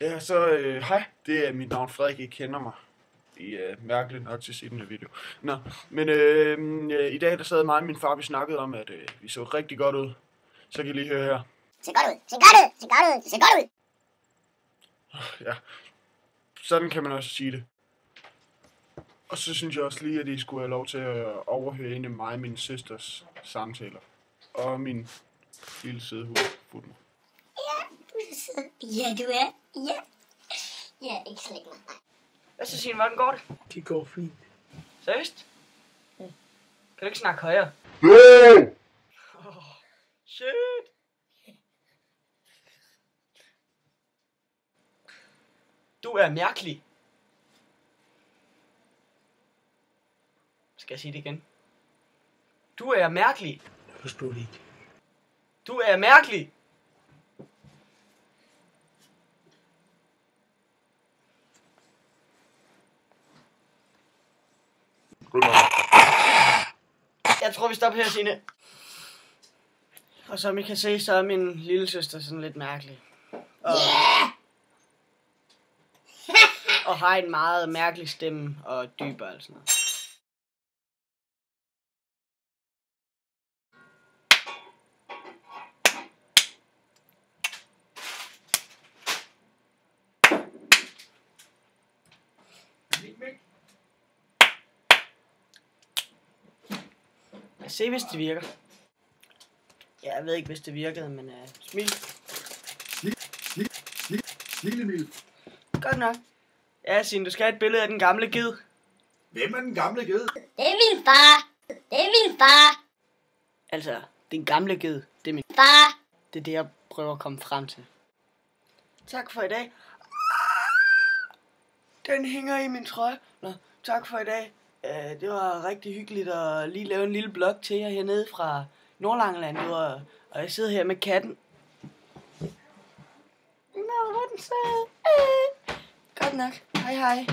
Ja, så øh, hej, det er mit navn Frederik, I kender mig. I er øh, mærkeligt nok til at se den her video. Nå, men øh, øh, i dag der sad mig og min far, vi snakkede om, at øh, vi så rigtig godt ud. Så kan I lige høre her. Se godt ud, se godt ud, se godt ud, se godt ud. Ja, sådan kan man også sige det. Og så synes jeg også lige, at I skulle have lov til at overhøre en af mig og min søsters samtaler. Og min lille søde hund, Futmer. Ja, du er. Ja. Ja, ikke slæg mig. Nej. Hvad så, Signe? Hvordan går det? Det går fint. Seriøst? Kan du ikke snakke højere? Oh, shit! Du er mærkelig. Skal jeg sige det igen? Du er mærkelig. Jeg forstår det ikke. Du er mærkelig. Jeg tror, vi stopper her, Signe. Og som I kan se, så er min lille søster sådan lidt mærkelig. Og, og har en meget mærkelig stemme og dyb og sådan noget. Jeg se, hvis det virker. Ja, jeg ved ikke, hvis det virkede, men uh, smil. Lille Emil. Godt nok. Ja, Signe, du skal have et billede af den gamle ged. Hvem er den gamle ged? Det er min far. Det er min far. Altså, den gamle ged, det er min Far. Det er det, jeg prøver at komme frem til. Tak for i dag. Den hænger i min trøje. Nå, tak for i dag. Øh, det var rigtig hyggeligt at lige lave en lille blog til jer hernede fra Nordlangeland. Det var, og jeg sidder her med katten. Nå, hvor er den så. Øh. Godt nok. Hej hej.